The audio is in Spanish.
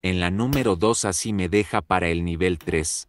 En la número 2 así me deja para el nivel 3.